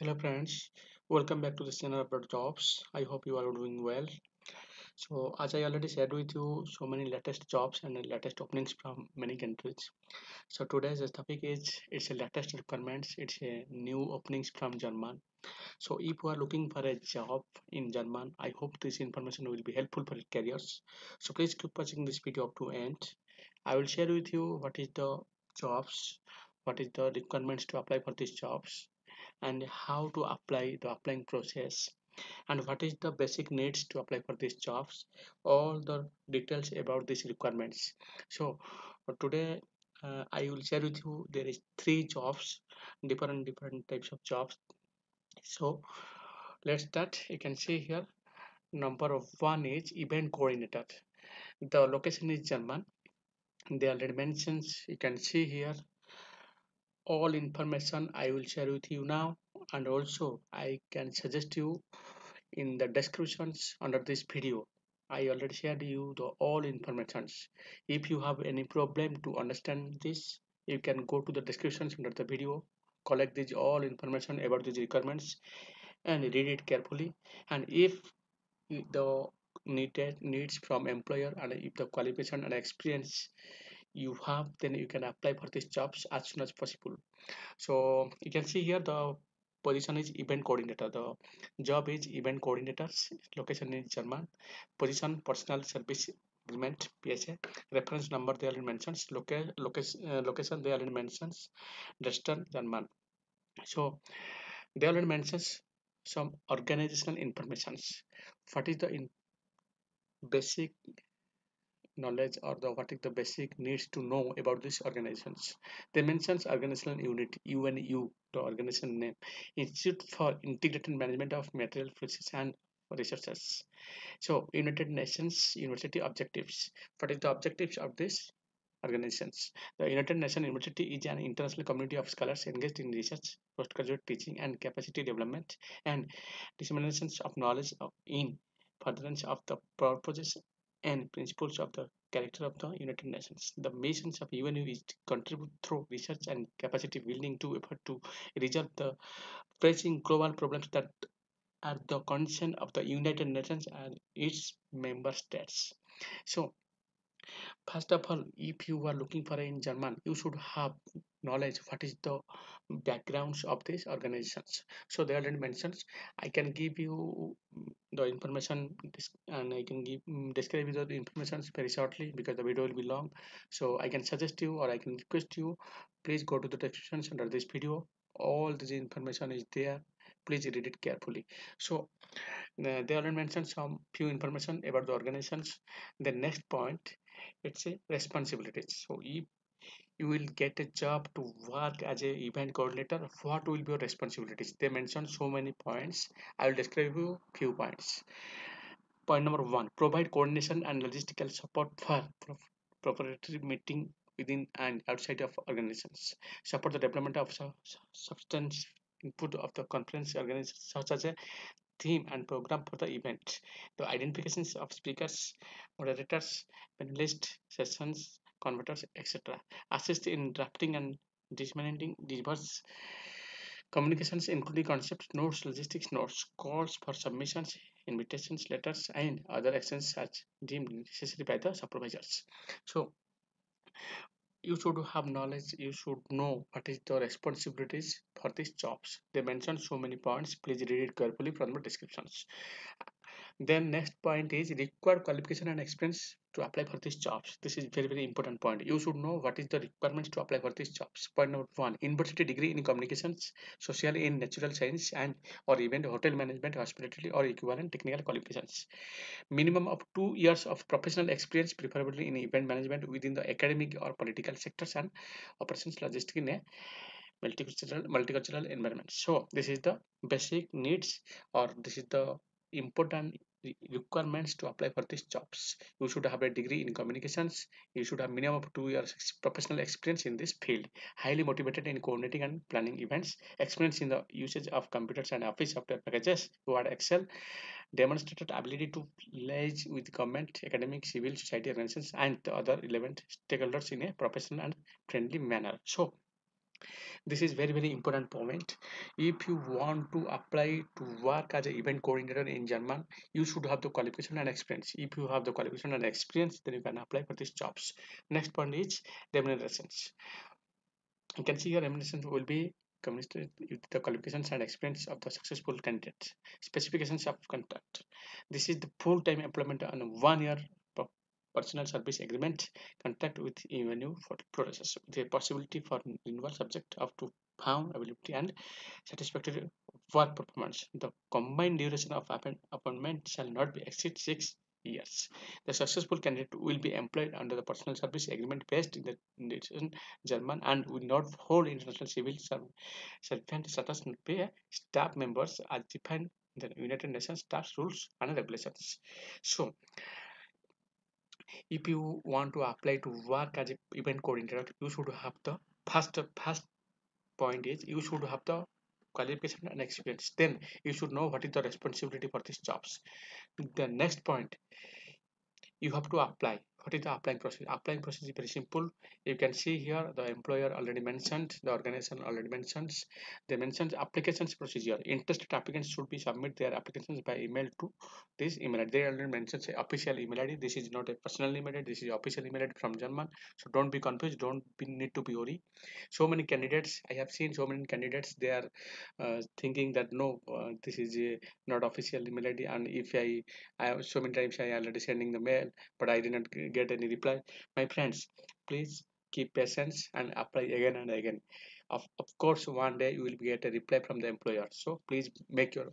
Hello friends, welcome back to the channel about jobs. I hope you are doing well. So as I already shared with you, so many latest jobs and latest openings from many countries. So today's topic is it's a latest requirements. It's a new openings from German. So if you are looking for a job in German, I hope this information will be helpful for your careers. So please keep watching this video up to end. I will share with you what is the jobs, what is the requirements to apply for these jobs and how to apply the applying process. And what is the basic needs to apply for these jobs? All the details about these requirements. So uh, today uh, i will share with you there is three jobs different different types of jobs. So let's start. You can see here number of one is event coordinator. The location is german. They already mentions you can see here all information i will share with you now. And also i can suggest you in the descriptions under this video. I already shared you the all informations. If you have any problem to understand this you can go to the descriptions under the video collect these all information about these requirements and read it carefully. And if the needed needs from employer and if the qualification and experience you have then you can apply for these jobs as soon as possible. So you can see here the position is event coordinator. The job is event coordinators location is german. Position personal service agreement psa reference number they already mentions loca- location uh, location they already mentions dresden german. So they already mentions some organizational informations. What is the in basic knowledge or the what is the basic needs to know about these organizations. They mentions organizational unit unu the organization name institute for integrated management of material resources and resources. So united nations university objectives. What is the objectives of this organizations? The united nations university is an international community of scholars engaged in research postgraduate teaching and capacity development and dissemination of knowledge in furtherance of the purposes and principles of the character of the United Nations. The missions of UNU is to contribute through research and capacity building to effort to resolve the pressing global problems that are the concern of the United Nations and its member states. So first of all if you are looking for in german you should have knowledge what is the backgrounds of these organizations. So they already mentions. I can give you mm, the information and i can give mm, describe you the information very shortly because the video will be long. So i can suggest you or i can request you please go to the descriptions under this video. All this information is there please read it carefully. So uh, they already mentioned some few information about the organizations. The next point it's a responsibilities so if you will get a job to work as a event coordinator. What will be your responsibilities? They mentioned so many points. I will describe you few points. Point number one provide coordination and logistical support for preparatory meeting within and outside of organizations. Support the development of su- su- substance input of the conference organizations such as a theme and program for the event, the identifications of speakers, moderators, panelists, sessions, converters, etc. Assist in drafting and disseminating diverse communications, including concepts, notes, logistics notes, calls for submissions, invitations, letters, and other actions such deemed necessary by the supervisors. So you should have knowledge you should know what is the responsibilities for these jobs. They mentioned so many points please read it carefully from the descriptions. Then next point is required qualification and experience to apply for these jobs. This is very very important point. You should know what is the requirements to apply for these jobs. Point number one university degree in communications socially in natural science and or even hotel management hospitality or equivalent technical qualifications. Minimum of two years of professional experience preferably in event management within the academic or political sectors and operations logistics in a multicultural multicultural environment. So this is the basic needs or this is the important re- requirements to apply for these jobs. You should have a degree in communications. You should have minimum of two years professional experience in this field. Highly motivated in coordinating and planning events. Experience in the usage of computers and office software packages. Word excel demonstrated ability to liaise with government academic civil society organizations and the other relevant stakeholders in a professional and friendly manner. So this is very very important point. If you want to apply to work as an event coordinator in german you should have the qualification and experience. If you have the qualification and experience then you can apply for these jobs. Next point is remunerations. You can see your remuneration will be commensurate with the qualifications and experience of the successful candidate. Specifications of contract this is the full-time employment on one year personal service agreement contract with revenue for process the possibility for renewal subject of to found availability and satisfactory work performance the combined duration of appointment shall not be exceed six years. The successful candidate will be employed under the personal service agreement based in the nation German and will not hold international civil servant status pay staff members as defined in the United Nations staff rules and regulations. So if you want to apply to work as an event coordinator you should have the first first point is you should have the qualification and experience. Then you should know what is the responsibility for these jobs. The next point you have to apply what is the applying process? Applying process is very simple. You can see here the employer already mentioned the organization already mentions they mentioned applications procedure. Interested applicants should be submit their applications by email to this email they already mentioned say official email id. This is not a personal email id. This is official email id from german. So don't be confused. Don't be, need to be worried so many candidates i have seen so many candidates they are uh, thinking that no uh, this is a not official email id. And if i i have so many times i already sending the mail but i did get any reply? My friends please keep patience and apply again and again. Of, of course one day you will get a reply from the employer. So please make your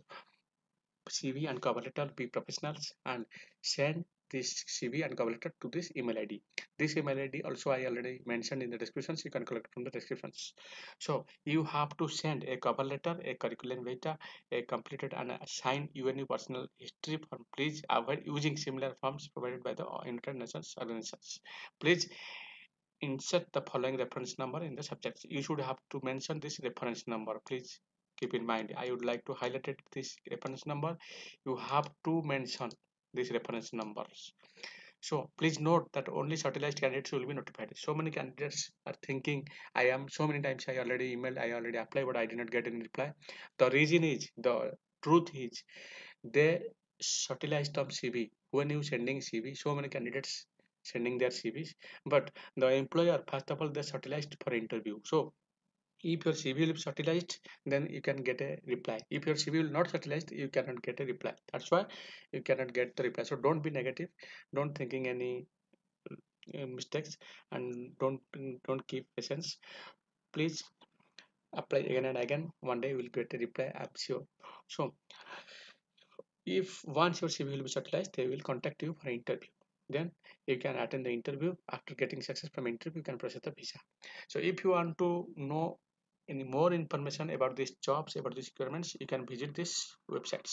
cv and cover letter be professionals and send this CV and cover letter to this email ID. This email ID also I already mentioned in the descriptions. You can collect from the descriptions. So you have to send a cover letter, a curriculum vitae, a completed and signed UNU personal history form. Please avoid using similar forms provided by the United Nations organizations. Please insert the following reference number in the subject. You should have to mention this reference number. Please keep in mind. I would like to highlight this reference number. You have to mention these reference numbers. So please note that only shortlisted candidates will be notified. So many candidates are thinking i am so many times i already emailed i already applied but i did not get any reply. The reason is the truth is they shortlist of cv when you sending cv so many candidates sending their cvs but the employer first of all they shortlist for interview. So if your CV will be fertilized then you can get a reply. If your CV will not fertilized you cannot get a reply. That's why you cannot get the reply. So don't be negative. Don't thinking any uh, mistakes and don't don't keep patience. Please apply again and again. One day you will get a reply i'm sure. So if once your cv will be fertilized they will contact you for interview. Then you can attend the interview. After getting success from interview you can process the visa. So if you want to know any more information about these jobs about these requirements you can visit these websites.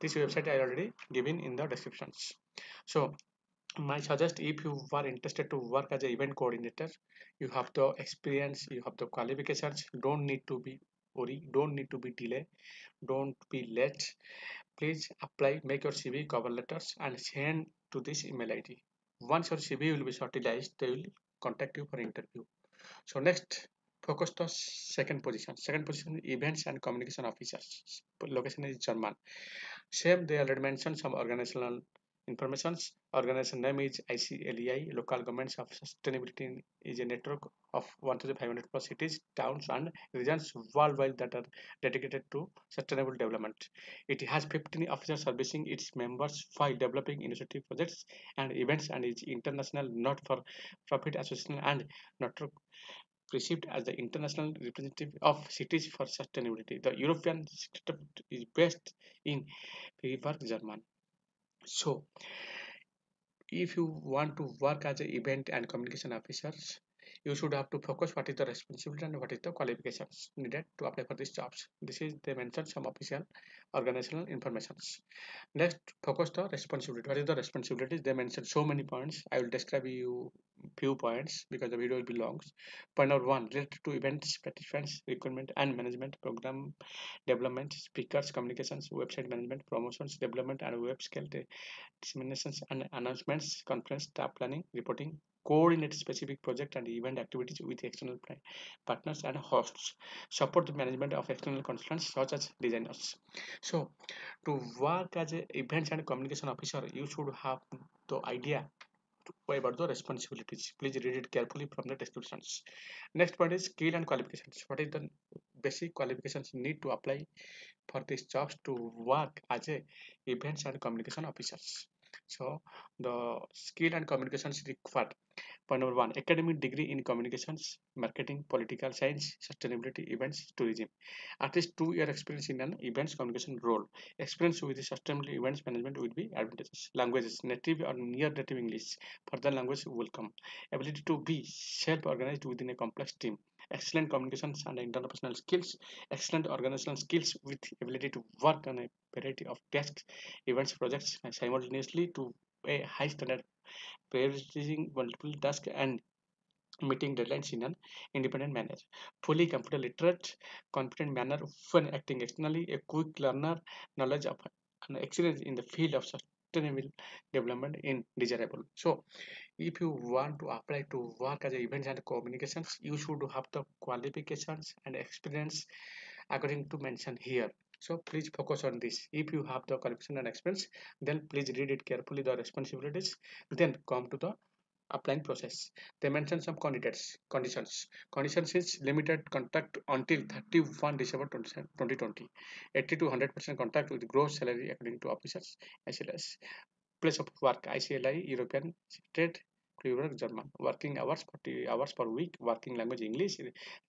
This website i already given in the descriptions. So my suggest if you are interested to work as an event coordinator you have the experience you have the qualifications don't need to be worry don't need to be delay don't be late. Please apply make your cv cover letters and send to this email id once your cv will be shortlisted they will contact you for interview. So next focus to second position. Second position events and communication officers location is german. Same they already mentioned some organizational informations. Organization name is iclei local governments of sustainability is a network of 1500 plus cities towns and regions worldwide that are dedicated to sustainable development. It has 15 officers servicing its members while developing initiative projects and events and is international not for profit association and network perceived as the international representative of cities for sustainability. The European secretariat is based in Freiburg, Germany. So, if you want to work as an event and communication officers, you should have to focus what is the responsibility and what is the qualifications needed to apply for these jobs. This is they mentioned some official organizational informations. Next, focus the responsibility. What is the responsibilities? They mentioned so many points. I will describe you few points because the video will be long. Point number one related to events, participants, recruitment and management, program development, speakers, communications, website management, promotions, development and web scale disseminations and announcements, conference, staff planning, reporting, coordinate specific project and event activities with external partners and hosts, support the management of external consultants such as designers. So, to work as an events and communication officer, you should have the idea about the responsibilities. Please read it carefully from the descriptions. Next point is skill and qualifications. What is the basic qualifications need to apply for these jobs to work as a events and communication officers? So the skill and communications required Point number one, academic degree in communications, marketing, political science, sustainability, events, tourism. At least two year experience in an events communication role. Experience with the sustainable events management will be advantageous. Languages, native or near native English. Further language welcome. Ability to be self-organized within a complex team. Excellent communications and interpersonal skills. Excellent organizational skills with ability to work on a variety of tasks, events, projects simultaneously to a high standard prioritizing multiple tasks and meeting deadlines in an independent manner. Fully computer literate, confident manner when acting externally, a quick learner, knowledge of and experience in the field of sustainable development in desirable. So if you want to apply to work as events and communications, you should have the qualifications and experience according to mention here. So please focus on this. If you have the qualification and experience, then please read it carefully the responsibilities. Then come to the applying process. They mention some candidates conditions. Conditions is limited contact until 31 December 2020. 80 to 100 percent contact with gross salary according to officers as well as place of work ICLEI European State Freiburg, German. Working hours 40 hours per week. Working language English.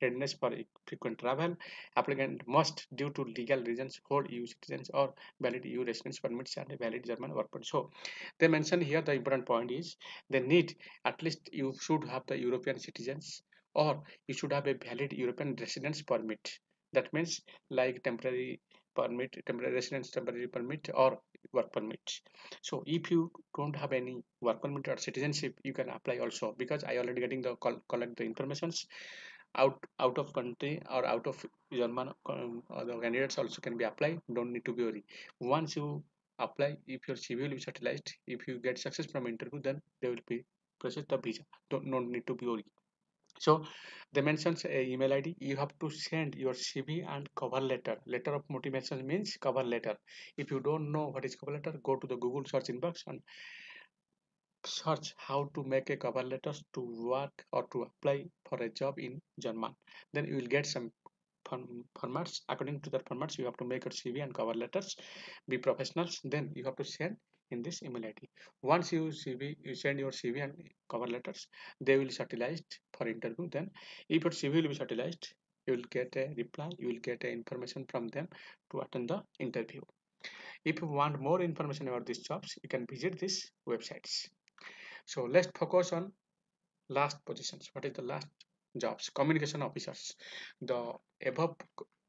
Readiness for frequent travel. Applicant must, due to legal reasons, hold EU citizens or valid EU residence permits and a valid German work permit. So they mention here the important point is they need at least you should have the European citizens or you should have a valid European residence permit. That means like temporary permit, temporary residence, temporary permit, or work permit. So if you don't have any work permit or citizenship, you can apply also because I already getting the collect the informations out out of country or out of German um, the candidates also can be applied. Don't need to be worried. Once you apply, if your CV will be utilized, if you get success from interview, then they will be process the visa. Don't, don't need to be worried so they mentions a uh, email id you have to send your cv and cover letter. Letter of motivation means cover letter. If you don't know what is cover letter go to the google search inbox and search how to make a cover letter to work or to apply for a job in german. Then you will get some formats according to the formats you have to make your cv and cover letters. Be professionals. Then you have to send in this email id once you cv you send your cv and cover letters they will utilized for interview. Then if your cv will be utilized you will get a reply you will get a information from them to attend the interview. If you want more information about these jobs you can visit these websites. So let's focus on last positions. What is the last jobs? Communication officers. The above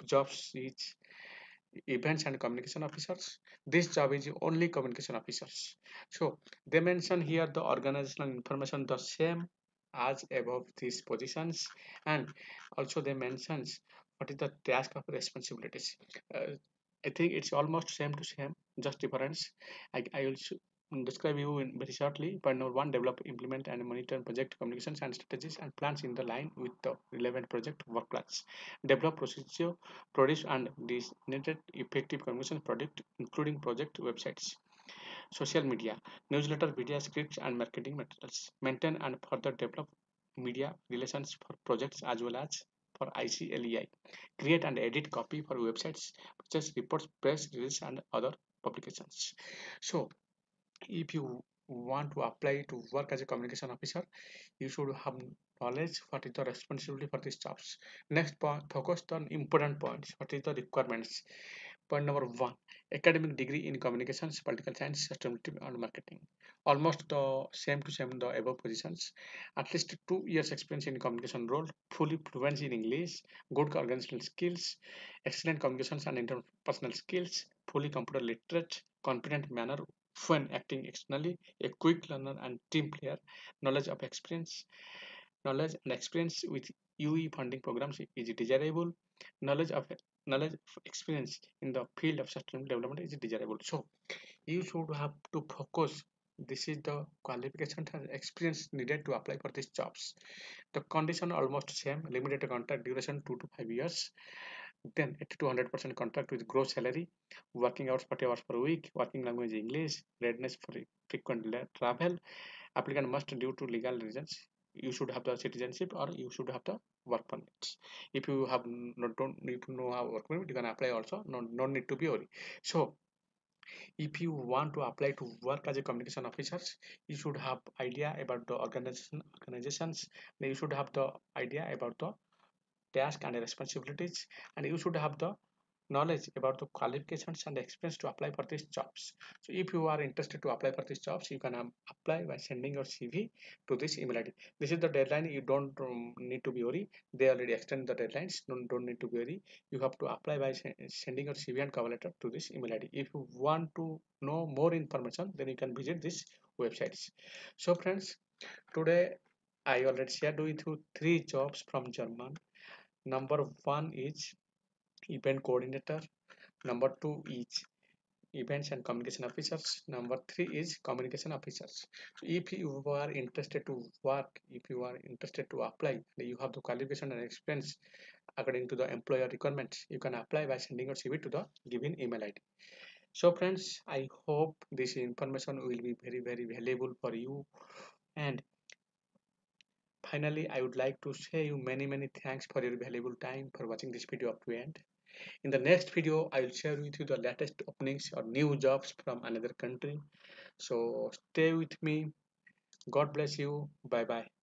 jobs is events and communication officers. This job is only communication officers. So they mention here the organizational information the same as above these positions. And also they mentions what is the task of responsibilities. Uh, i think it's almost same to same just difference. I, I also describe you in very shortly. Point number one, develop, implement, and monitor project communications and strategies and plans in the line with the relevant project work plans. Develop procedure, produce, and disseminate effective communication product, including project websites. Social media, newsletter, video scripts, and marketing materials. Maintain and further develop media relations for projects as well as for ICLEI. Create and edit copy for websites such as reports, press release, and other publications. So if you want to apply to work as a communication officer you should have knowledge what is the responsibility for these jobs. Next point focused on important points. What is the requirements? Point number one academic degree in communications political science sustainability and marketing. Almost the same to same the above positions. At least two years experience in communication role fully fluent in english good organizational skills excellent communications and interpersonal skills fully computer literate confident manner when acting externally, a quick learner and team player, knowledge of experience, knowledge and experience with UE funding programs is desirable, knowledge of knowledge of experience in the field of sustainable development is desirable. So you should have to focus. This is the qualification and experience needed to apply for these jobs. The condition almost same limited contract duration two to five years then 80 to 100 percent contract with gross salary working hours 40 hours per week working language english readiness for frequent travel. Applicant must due to legal reasons you should have the citizenship or you should have the work permits. If you have not don't need to know how work permit you can apply also no, no need to be worried. So if you want to apply to work as a communication officers you should have idea about the organization organizations. You should have the idea about the task and responsibilities and you should have the knowledge about the qualifications and experience to apply for these jobs. So if you are interested to apply for these jobs you can um, apply by sending your cv to this email id this is the deadline you don't um, need to be worried. They already extend the deadlines don't, don't need to be worried. You have to apply by sending your cv and cover letter to this email id if you want to know more information then you can visit this websites. So friends today i already shared with you three jobs from german number one is event coordinator. Number two is events and communication officers. Number three is communication officers. So if you are interested to work if you are interested to apply you have the qualification and experience according to the employer requirements. You can apply by sending your cv to the given email id so friends i hope this information will be very very valuable for you. And finally i would like to say you many many thanks for your valuable time for watching this video up to end in the next video, I will share with you the latest openings or new jobs from another country. So stay with me. God bless you. Bye bye.